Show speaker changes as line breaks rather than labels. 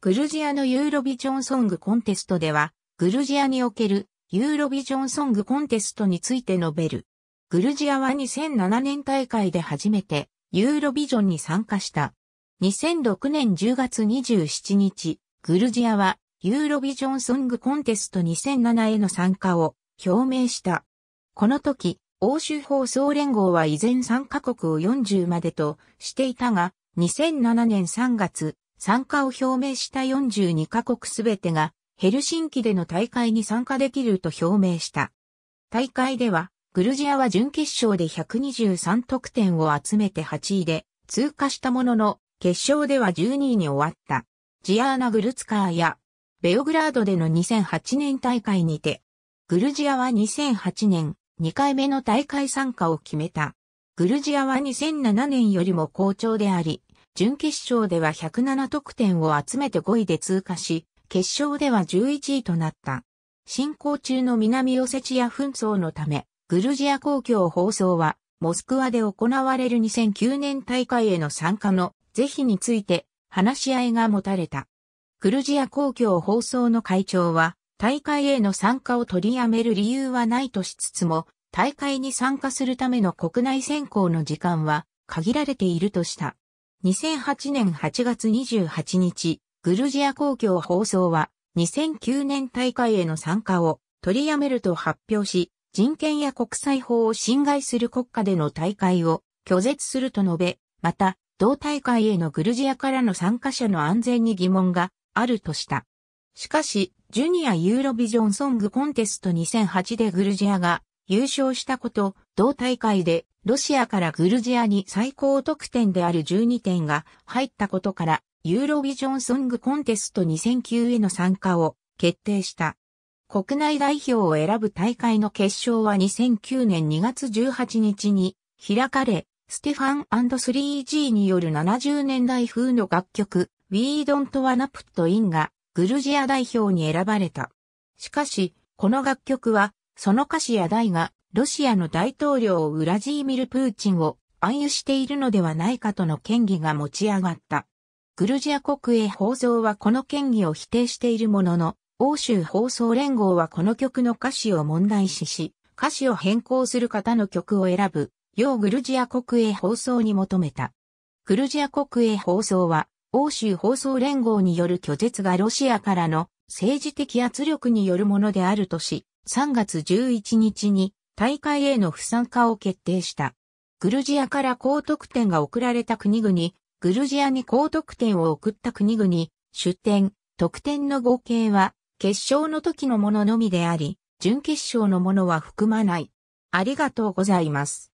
グルジアのユーロビジョンソングコンテストでは、グルジアにおけるユーロビジョンソングコンテストについて述べる。グルジアは2007年大会で初めてユーロビジョンに参加した。2006年10月27日、グルジアはユーロビジョンソングコンテスト2007への参加を表明した。この時、欧州放送連合は依然参加国を40までとしていたが、2007年3月、参加を表明した42カ国すべてがヘルシンキでの大会に参加できると表明した。大会ではグルジアは準決勝で123得点を集めて8位で通過したものの、決勝では12位に終わった。ジアーナ・グルツカーや、ベオグラードでの2008年大会にて、グルジアは2008年2回目の大会参加を決めた。グルジアは2007年よりも好調であり、準決勝では107得点を集めて5位で通過し、決勝では11位となった。進行中の南オセチア紛争のため、グルジア公共放送は、モスクワで行われる2009年大会への参加の是非について話し合いが持たれた。グルジア公共放送の会長は、大会への参加を取りやめる理由はないとしつつも、大会に参加するための国内選考の時間は限られているとした。2008年8月28日、グルジア公共放送は2009年大会への参加を取りやめると発表し、人権や国際法を侵害する国家での大会を拒絶すると述べ、また、同大会へのグルジアからの参加者の安全に疑問があるとした。しかし、ジュニアユーロビジョンソングコンテスト2008でグルジアが優勝したこと、同大会でロシアからグルジアに最高得点である12点が入ったことから、ユーロビジョンソングコンテスト2009への参加を決定した。国内代表を選ぶ大会の決勝は2009年2月18日に開かれ、ステファン &3G による70年代風の楽曲 We Don't Wanna Put In がグルジア代表に選ばれた。しかし、この楽曲は、その歌詞や題がロシアの大統領ウラジーミル・プーチンを暗喩しているのではないかとの権疑が持ち上がった。グルジア国営放送はこの権疑を否定しているものの、欧州放送連合はこの曲の歌詞を問題視し、歌詞を変更する方の曲を選ぶ、ようグルジア国営放送に求めた。グルジア国営放送は、欧州放送連合による拒絶がロシアからの政治的圧力によるものであるとし、3月11日に大会への不参加を決定した。グルジアから高得点が送られた国々、グルジアに高得点を送った国々、出展、得点の合計は決勝の時のもののみであり、準決勝のものは含まない。ありがとうございます。